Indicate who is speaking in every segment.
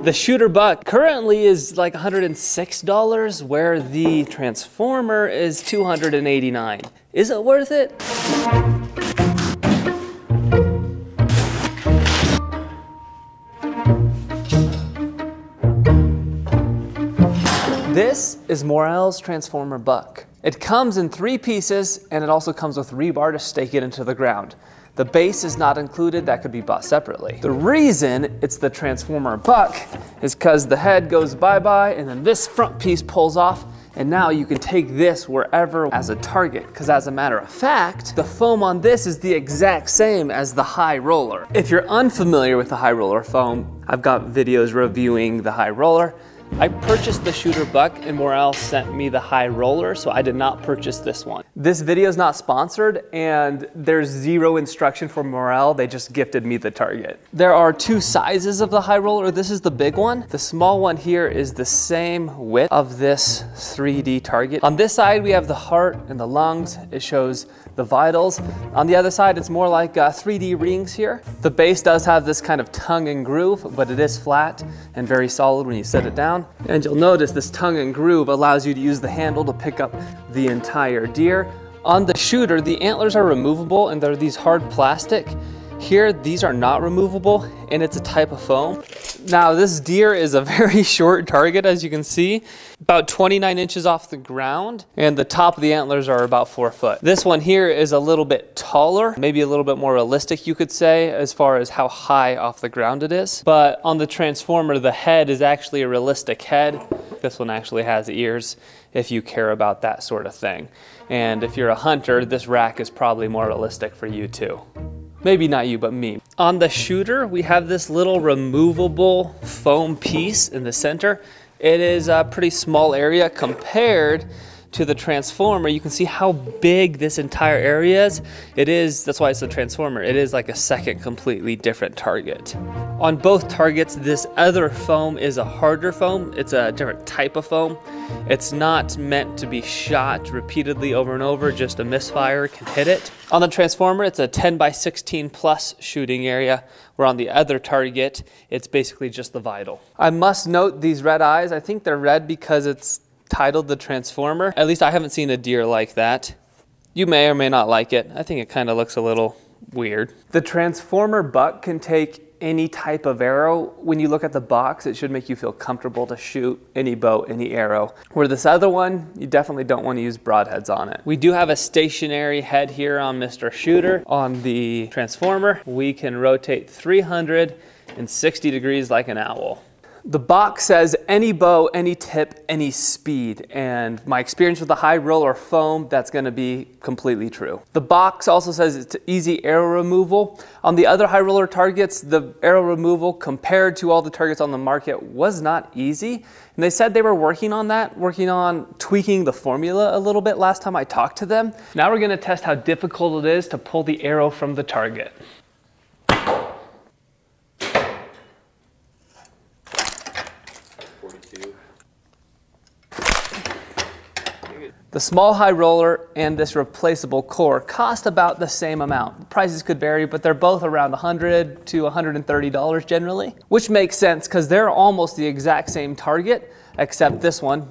Speaker 1: The shooter buck currently is like $106 where the transformer is 289. Is it worth it? This is Morrell's Transformer Buck. It comes in three pieces and it also comes with rebar to stake it into the ground. The base is not included, that could be bought separately. The reason it's the Transformer Buck is because the head goes bye-bye and then this front piece pulls off and now you can take this wherever as a target. Because as a matter of fact, the foam on this is the exact same as the high roller. If you're unfamiliar with the high roller foam, I've got videos reviewing the high roller. I purchased the shooter buck and Morrell sent me the high roller, so I did not purchase this one. This video is not sponsored and there's zero instruction for Morrell, they just gifted me the target. There are two sizes of the high roller, this is the big one. The small one here is the same width of this 3D target. On this side we have the heart and the lungs, it shows the vitals. On the other side it's more like uh, 3D rings here. The base does have this kind of tongue and groove, but it is flat and very solid when you set it down down. And you'll notice this tongue and groove allows you to use the handle to pick up the entire deer. On the shooter, the antlers are removable and they're these hard plastic. Here, these are not removable and it's a type of foam. Now this deer is a very short target as you can see, about 29 inches off the ground and the top of the antlers are about four foot. This one here is a little bit taller, maybe a little bit more realistic you could say as far as how high off the ground it is. But on the Transformer, the head is actually a realistic head. This one actually has ears if you care about that sort of thing. And if you're a hunter, this rack is probably more realistic for you too. Maybe not you, but me. On the shooter, we have this little removable foam piece in the center. It is a pretty small area compared to the transformer, you can see how big this entire area is. It is, that's why it's a transformer. It is like a second completely different target. On both targets, this other foam is a harder foam. It's a different type of foam. It's not meant to be shot repeatedly over and over, just a misfire can hit it. On the transformer, it's a 10 by 16 plus shooting area, where on the other target, it's basically just the vital. I must note these red eyes. I think they're red because it's titled The Transformer. At least I haven't seen a deer like that. You may or may not like it. I think it kind of looks a little weird. The Transformer buck can take any type of arrow. When you look at the box, it should make you feel comfortable to shoot any bow, any arrow. Where this other one, you definitely don't want to use broadheads on it. We do have a stationary head here on Mr. Shooter. On the Transformer, we can rotate 360 degrees like an owl. The box says any bow, any tip, any speed. And my experience with the high roller foam, that's gonna be completely true. The box also says it's easy arrow removal. On the other high roller targets, the arrow removal compared to all the targets on the market was not easy. And they said they were working on that, working on tweaking the formula a little bit last time I talked to them. Now we're gonna test how difficult it is to pull the arrow from the target. The small high roller and this replaceable core cost about the same amount. The prices could vary, but they're both around 100 to $130 generally, which makes sense because they're almost the exact same target, except this one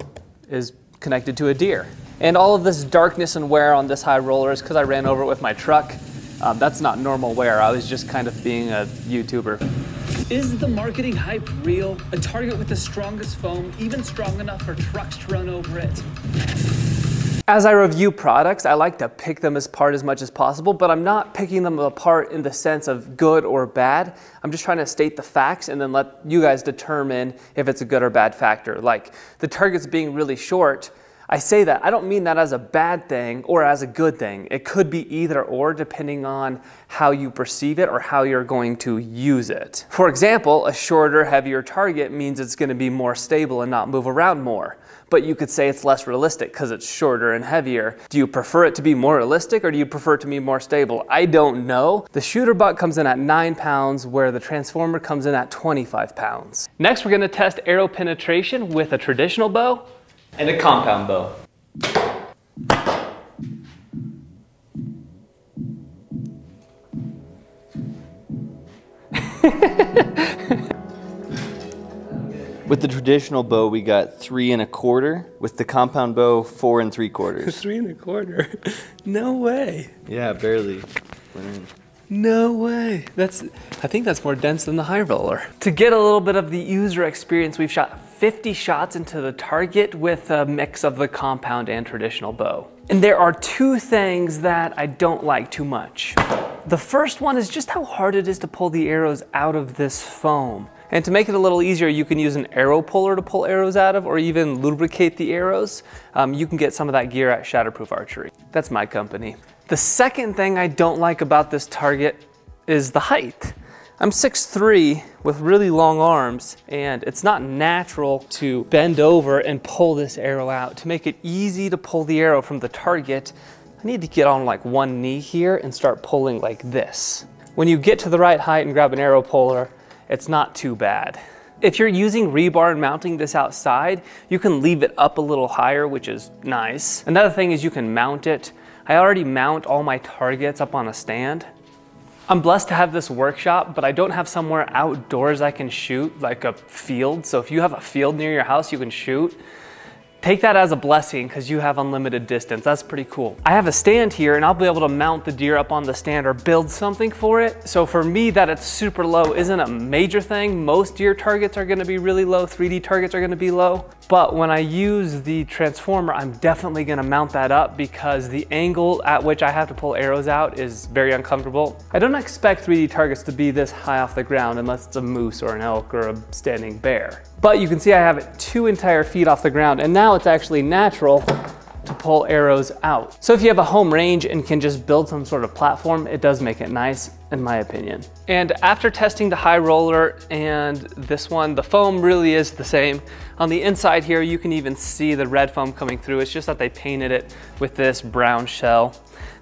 Speaker 1: is connected to a deer. And all of this darkness and wear on this high roller is because I ran over it with my truck. Um, that's not normal wear. I was just kind of being a YouTuber.
Speaker 2: Is the marketing hype real? A target with the strongest foam, even strong enough for trucks to run over it?
Speaker 1: As I review products, I like to pick them apart as much as possible, but I'm not picking them apart in the sense of good or bad. I'm just trying to state the facts and then let you guys determine if it's a good or bad factor. Like the targets being really short, I say that, I don't mean that as a bad thing or as a good thing. It could be either or depending on how you perceive it or how you're going to use it. For example, a shorter, heavier target means it's going to be more stable and not move around more but you could say it's less realistic because it's shorter and heavier. Do you prefer it to be more realistic or do you prefer it to be more stable? I don't know. The shooter buck comes in at nine pounds where the transformer comes in at 25 pounds. Next, we're gonna test arrow penetration with a traditional bow and a compound bow.
Speaker 3: With the traditional bow, we got three and a quarter. With the compound bow, four and three quarters.
Speaker 1: three and a quarter. No way.
Speaker 3: yeah, barely.
Speaker 1: No way. That's I think that's more dense than the high roller. To get a little bit of the user experience, we've shot 50 shots into the target with a mix of the compound and traditional bow. And there are two things that I don't like too much. The first one is just how hard it is to pull the arrows out of this foam. And to make it a little easier, you can use an arrow puller to pull arrows out of or even lubricate the arrows. Um, you can get some of that gear at Shatterproof Archery. That's my company. The second thing I don't like about this target is the height. I'm 6'3 with really long arms and it's not natural to bend over and pull this arrow out. To make it easy to pull the arrow from the target, I need to get on like one knee here and start pulling like this. When you get to the right height and grab an arrow puller, it's not too bad. If you're using rebar and mounting this outside, you can leave it up a little higher, which is nice. Another thing is you can mount it I already mount all my targets up on a stand. I'm blessed to have this workshop, but I don't have somewhere outdoors I can shoot, like a field. So if you have a field near your house, you can shoot. Take that as a blessing because you have unlimited distance. That's pretty cool. I have a stand here and I'll be able to mount the deer up on the stand or build something for it. So for me, that it's super low isn't a major thing. Most deer targets are gonna be really low. 3D targets are gonna be low. But when I use the transformer, I'm definitely gonna mount that up because the angle at which I have to pull arrows out is very uncomfortable. I don't expect 3D targets to be this high off the ground unless it's a moose or an elk or a standing bear. But you can see I have it two entire feet off the ground and now it's actually natural to pull arrows out. So if you have a home range and can just build some sort of platform, it does make it nice in my opinion. And after testing the high roller and this one, the foam really is the same. On the inside here, you can even see the red foam coming through. It's just that they painted it with this brown shell.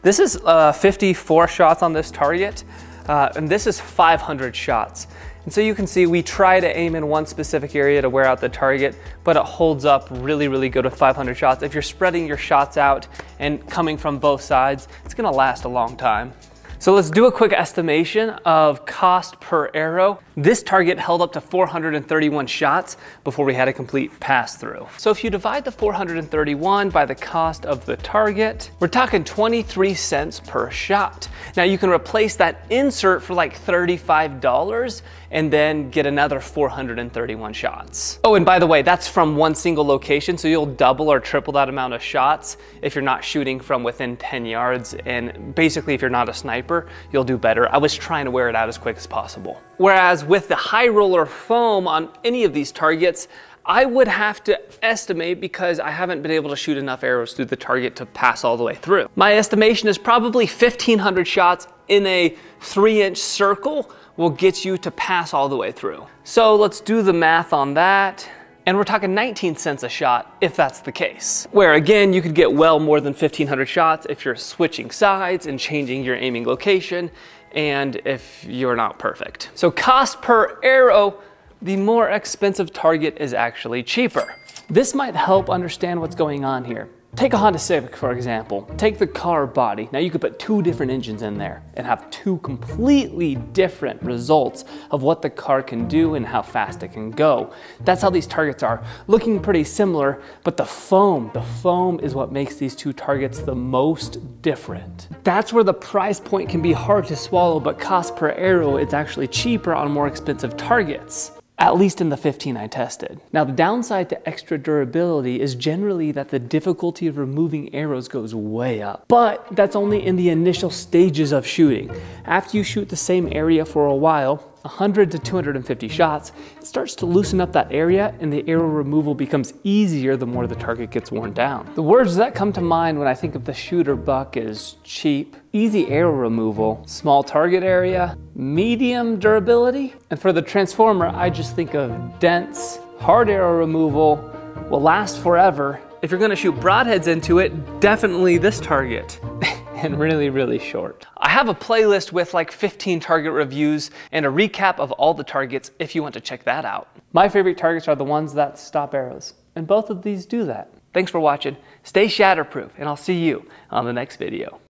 Speaker 1: This is uh, 54 shots on this target, uh, and this is 500 shots. And so you can see we try to aim in one specific area to wear out the target, but it holds up really, really good with 500 shots. If you're spreading your shots out and coming from both sides, it's gonna last a long time. So let's do a quick estimation of cost per arrow. This target held up to 431 shots before we had a complete pass through. So if you divide the 431 by the cost of the target, we're talking 23 cents per shot. Now you can replace that insert for like $35 and then get another 431 shots. Oh, and by the way, that's from one single location, so you'll double or triple that amount of shots if you're not shooting from within 10 yards. And basically, if you're not a sniper, you'll do better. I was trying to wear it out as quick as possible. Whereas with the high roller foam on any of these targets, I would have to estimate because I haven't been able to shoot enough arrows through the target to pass all the way through. My estimation is probably 1500 shots in a three inch circle will get you to pass all the way through. So let's do the math on that. And we're talking 19 cents a shot if that's the case. Where again, you could get well more than 1500 shots if you're switching sides and changing your aiming location and if you're not perfect. So cost per arrow, the more expensive target is actually cheaper. This might help understand what's going on here. Take a Honda Civic, for example. Take the car body. Now you could put two different engines in there and have two completely different results of what the car can do and how fast it can go. That's how these targets are, looking pretty similar, but the foam, the foam is what makes these two targets the most different. That's where the price point can be hard to swallow, but cost per arrow, it's actually cheaper on more expensive targets at least in the 15 I tested. Now the downside to extra durability is generally that the difficulty of removing arrows goes way up. But that's only in the initial stages of shooting. After you shoot the same area for a while, 100 to 250 shots, it starts to loosen up that area and the arrow removal becomes easier the more the target gets worn down. The words that come to mind when I think of the shooter buck is cheap, easy arrow removal, small target area, medium durability. And for the transformer, I just think of dense, hard arrow removal, will last forever. If you're gonna shoot broadheads into it, definitely this target. and really, really short. I have a playlist with like 15 target reviews and a recap of all the targets if you want to check that out. My favorite targets are the ones that stop arrows, and both of these do that. Thanks for watching. Stay shatterproof, and I'll see you on the next video.